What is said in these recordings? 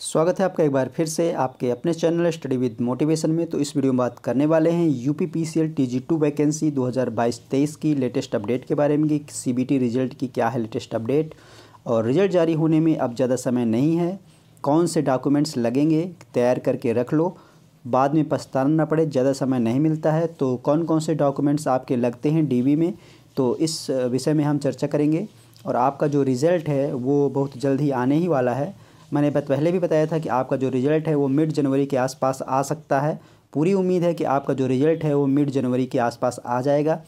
स्वागत है आपका एक बार फिर से आपके अपने चैनल स्टडी विद मोटिवेशन में। तो इस वीडियो में बात करने वाले हैं U P P C L T G two vacancy दो हज़ार बाईस तेईस की लेटेस्ट अपडेट के बारे में कि सी बी टी रिज़ल्ट की क्या है लेटेस्ट अपडेट। और रिज़ल्ट जारी होने में अब ज़्यादा समय नहीं है। कौन से डॉक्यूमेंट्स लगेंगे तैयार करके रख लो। बाद में पछताना ना पड़े, ज़्यादा समय नहीं मिलता है। तो कौन कौन से डॉक्यूमेंट्स आपके लगते हैं डीवी में? तो इस विषय में हम चर्चा करेंगे। और आपका जो रिज़ल्ट है वो बहुत जल्द ही आने ही वाला है। मैंने पहले भी बताया था कि आपका जो रिज़ल्ट है वो मिड जनवरी के आसपास आ सकता है। पूरी उम्मीद है कि आपका जो रिज़ल्ट है वो मिड जनवरी के आसपास आ जाएगा।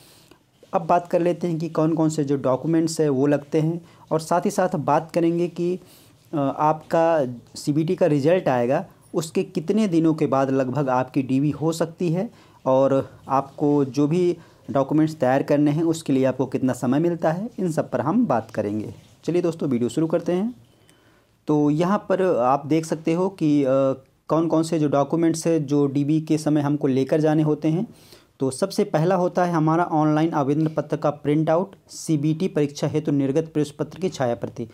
अब बात कर लेते हैं कि कौन कौन से जो डॉक्यूमेंट्स है वो लगते हैं और साथ ही साथ बात करेंगे कि आपका सीबीटी का रिज़ल्ट आएगा, उसके कितने दिनों के बाद लगभग आपकी डीवी हो सकती है और आपको जो भी डॉक्यूमेंट्स तैयार करने हैं उसके लिए आपको कितना समय मिलता है, इन सब पर हम बात करेंगे। चलिए दोस्तों, वीडियो शुरू करते हैं। तो यहाँ पर आप देख सकते हो कि कौन कौन से जो डॉक्यूमेंट्स है जो डीबी के समय हमको लेकर जाने होते हैं। तो सबसे पहला होता है हमारा ऑनलाइन आवेदन पत्र का प्रिंट आउट सीबीटी परीक्षा हेतु तो निर्गत प्रवेश पत्र की छाया प्रति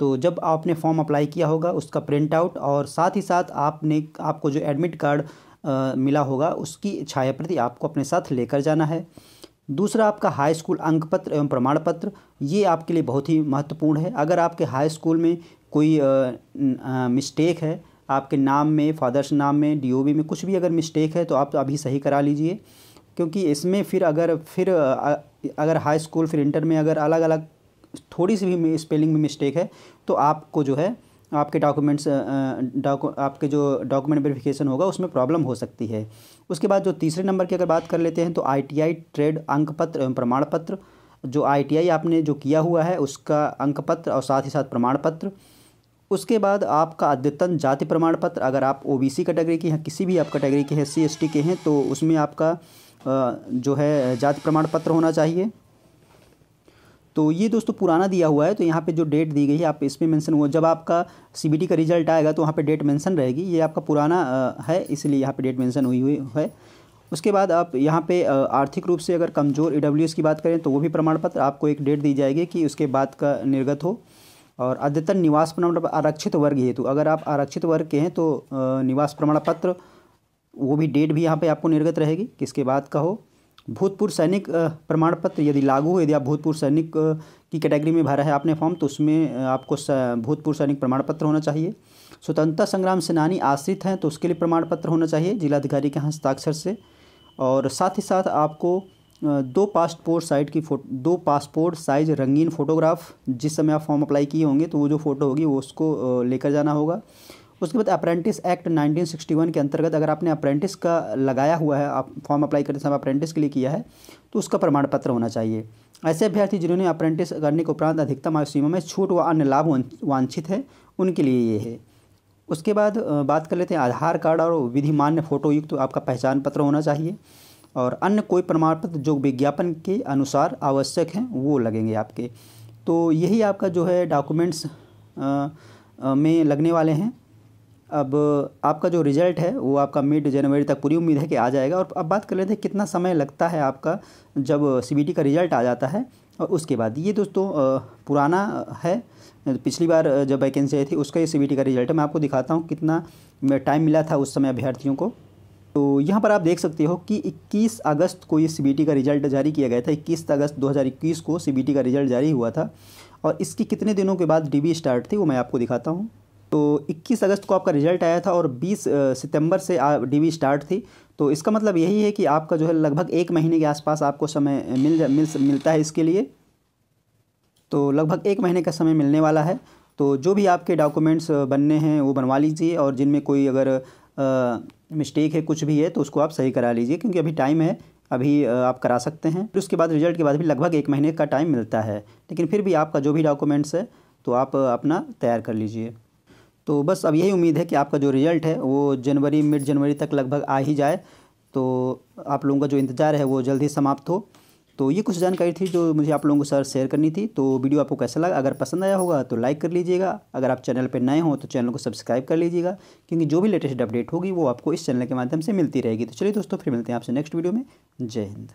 तो जब आपने फॉर्म अप्लाई किया होगा, उसका प्रिंट आउट और साथ ही साथ आपने, आपको जो एडमिट कार्ड मिला होगा, उसकी छाया प्रति आपको अपने साथ लेकर जाना है। दूसरा आपका हाई स्कूल अंक पत्र एवं प्रमाण पत्र ये आपके लिए बहुत ही महत्वपूर्ण है। अगर आपके हाई स्कूल में कोई मिस्टेक है, आपके नाम में फादर्स नाम में डीओबी में, कुछ भी अगर मिस्टेक है तो आप अभी सही करा लीजिए। क्योंकि इसमें फिर अगर फिर अगर हाई स्कूल फिर इंटर में अगर अलग अलग थोड़ी सी भी स्पेलिंग में मिस्टेक है तो आपको जो है, आपके डॉक्यूमेंट्स डॉक्यू आपके जो डॉक्यूमेंट वेरिफिकेशन होगा, उसमें प्रॉब्लम हो सकती है। उसके बाद जो तीसरे नंबर की अगर बात कर लेते हैं तो आईटीआई ट्रेड अंक पत्र एवं प्रमाण पत्र जो आईटीआई आपने जो किया हुआ है, उसका अंक पत्र और साथ ही साथ प्रमाण पत्र उसके बाद आपका अद्यतन जाति प्रमाण पत्र अगर आप ओबीसी कैटेगरी के हैं, किसी भी आप कैटेगरी के हैं सी एस टी के हैं तो उसमें आपका जो है, जाति प्रमाण पत्र होना चाहिए। तो ये दोस्तों पुराना दिया हुआ है तो यहाँ पे जो डेट दी गई है, आप इसमें मेंशन हुआ, जब आपका सीबीटी का रिज़ल्ट आएगा तो वहाँ पे डेट मेंशन रहेगी। ये आपका पुराना है, इसलिए यहाँ पे डेट मेंशन हुई हुई है। उसके बाद आप यहाँ पे आर्थिक रूप से अगर कमज़ोर ईडब्ल्यूएस की बात करें तो वो भी प्रमाण पत्र आपको एक डेट दी जाएगी कि उसके बाद का निर्गत हो। और अद्यतन निवास प्रमाण आरक्षित वर्ग हेतु। अगर आप आरक्षित वर्ग के हैं तो निवास प्रमाण पत्र, वो भी डेट भी यहाँ पे आपको निर्गत रहेगी। किसके बाद का हो भूतपूर्व सैनिक प्रमाण पत्र यदि लागू हो, यदि आप भूतपूर्व सैनिक की कैटेगरी में भरा है आपने फॉर्म तो उसमें आपको भूतपूर्व सैनिक प्रमाण पत्र होना चाहिए। स्वतंत्रता संग्राम सेनानी आश्रित हैं तो उसके लिए प्रमाण पत्र होना चाहिए जिलाधिकारी के हस्ताक्षर से। और साथ ही साथ आपको दो पासपोर्ट साइज़ की फ़ोटो, दो पासपोर्ट साइज़ रंगीन फ़ोटोग्राफ जिस समय आप फॉर्म अप्लाई किए होंगे तो वो जो फ़ोटो होगी, वो उसको लेकर जाना होगा। उसके बाद अप्रेंटिस एक्ट 1961 के अंतर्गत अगर आपने अप्रेंटिस का लगाया हुआ है, आप फॉर्म अप्लाई करते समय अप्रेंटिस के लिए किया है तो उसका प्रमाण पत्र होना चाहिए। ऐसे अभ्यर्थी जिन्होंने अप्रेंटिस करने के उपरांत अधिकतम आयु सीमा में छूट व अन्य लाभ वांछित है, उनके लिए ये है। उसके बाद बात कर लेते हैं आधार कार्ड और विधिमान्य फ़ोटो युक्त तो आपका पहचान पत्र होना चाहिए। और अन्य कोई प्रमाण पत्र जो विज्ञापन के अनुसार आवश्यक हैं, वो लगेंगे आपके। तो यही आपका जो है डॉक्यूमेंट्स में लगने वाले हैं। अब आपका जो रिज़ल्ट है, वो आपका मिड जनवरी तक पूरी उम्मीद है कि आ जाएगा। और अब बात कर लेते हैं कितना समय लगता है आपका जब सीबीटी का रिज़ल्ट आ जाता है, और उसके बाद। ये दोस्तों पुराना है। पिछली बार जब वैकेंसी आई थी, उसका ये सी का रिज़ल्ट है मैं आपको दिखाता हूँ कितना टाइम मिला था उस समय अभ्यर्थियों को। तो यहाँ पर आप देख सकते हो कि 21 अगस्त को ये CBT का रिज़ल्ट जारी किया गया था। 21 अगस्त 2021 को CBT का रिज़ल्ट जारी हुआ था। और इसकी कितने दिनों के बाद डी स्टार्ट थी वो मैं आपको दिखाता हूँ। तो 21 अगस्त को आपका रिज़ल्ट आया था और 20 सितंबर से डी स्टार्ट थी। तो इसका मतलब यही है कि आपका जो है लगभग एक महीने के आसपास आपको समय मिल मिल, मिलता है इसके लिए। तो लगभग एक महीने का समय मिलने वाला है। तो जो भी आपके डॉक्यूमेंट्स बनने हैं वो बनवा लीजिए और जिनमें कोई अगर मिस्टेक है, कुछ भी है तो उसको आप सही करा लीजिए, क्योंकि अभी टाइम है, अभी आप करा सकते हैं। फिर उसके बाद रिज़ल्ट के बाद भी लगभग एक महीने का टाइम मिलता है, लेकिन फिर भी आपका जो भी डॉक्यूमेंट्स है तो आप अपना तैयार कर लीजिए। तो बस अब यही उम्मीद है कि आपका जो रिज़ल्ट है, वो जनवरी, मिड जनवरी तक लगभग आ ही जाए। तो आप लोगों का जो इंतज़ार है, वो जल्द ही समाप्त हो। तो ये कुछ जानकारी थी जो मुझे आप लोगों को सर शेयर करनी थी। तो वीडियो आपको कैसा लगा? अगर पसंद आया होगा तो लाइक कर लीजिएगा। अगर आप चैनल पर नए हो तो चैनल को सब्सक्राइब कर लीजिएगा, क्योंकि जो भी लेटेस्ट अपडेट होगी वो आपको इस चैनल के माध्यम से मिलती रहेगी। तो चलिए दोस्तों, फिर मिलते हैं आपसे नेक्स्ट वीडियो में। जय हिंद।